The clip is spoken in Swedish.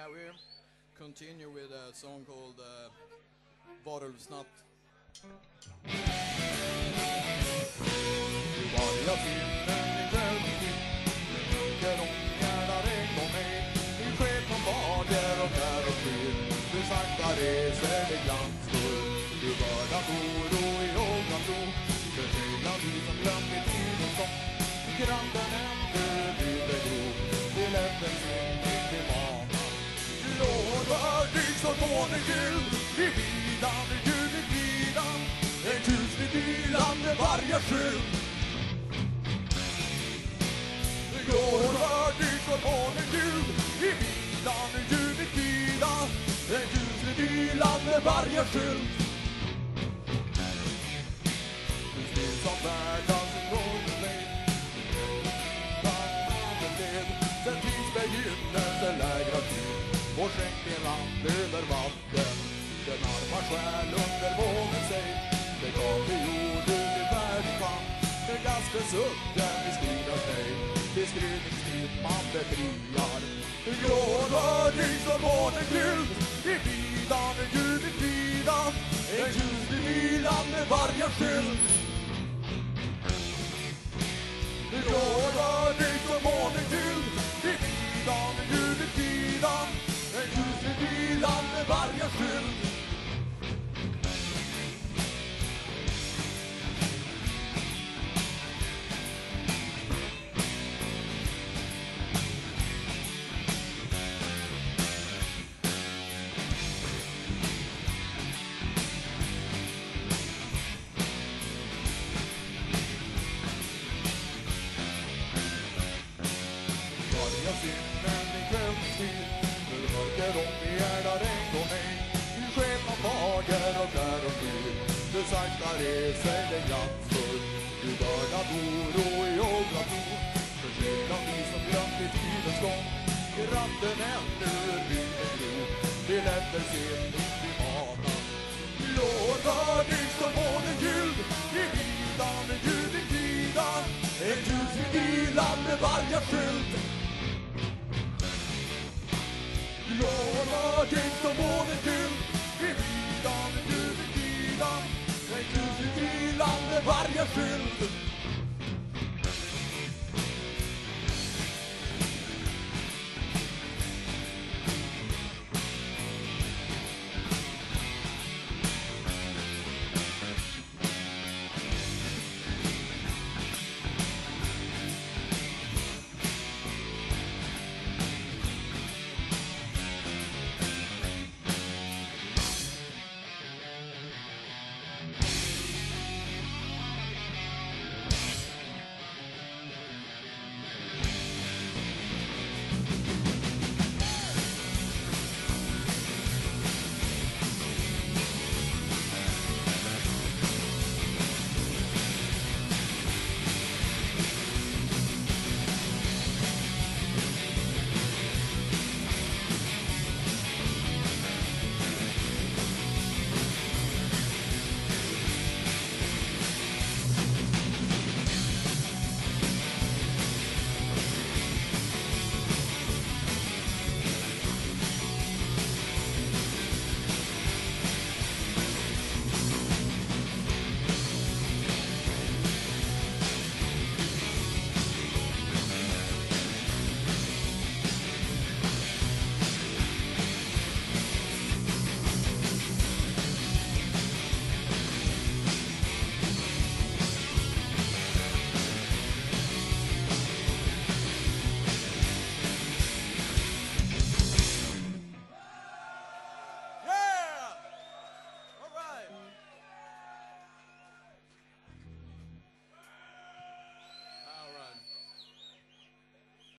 yeah, we continue with a song called uh, Varulvsnatt. Varje timme i kvällstid Mörker omgärdar ägg och mig Min själ från bager och kär och skydd Hur sakta reser det glansfull Du bördat oro i ögon tro. Förtvivlan du som glömt i tidens gång Granten ännu som månegul I vilan, i ljuvligt vilan En kuslig vilande vargaskydd Går värdig från månegul I vilan, i ljuvligt vilan En kuslig vilande vargaskydd Du steg som världens gånglejd Vandrande Sen tids begynnelse lägrar och skänk din land över vatten. Den arma själ under vågen sig Det gav vi jord ut i världen fann Med gaskens vi skriver sig Till skrytningstid man befriar. Gråvördig som Hur mörker omgärdar äng och mig Du sken av fager och där och skydd Du sakta reser dig glansfull Du bördat oro i ögon tro Förtvivlan vi som glömt i tidens gång I ratten ännu ur byn gro. Till eftersinn i mana Lovvärdig som månen guld I vidan, en ljuvlig vilan En i vilan med varje sjö Lovvärdig som månen guld vi vilan, nu, vi vilan En ljusig vilan med varje skylt